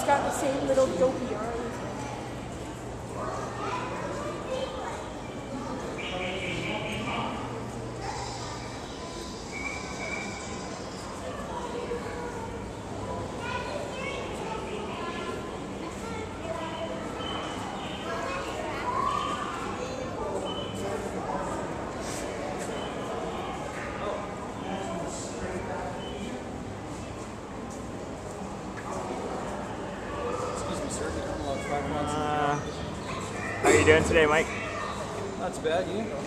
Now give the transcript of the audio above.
It's got the same little dopey arms. You doing today, Mike? Not too bad, you?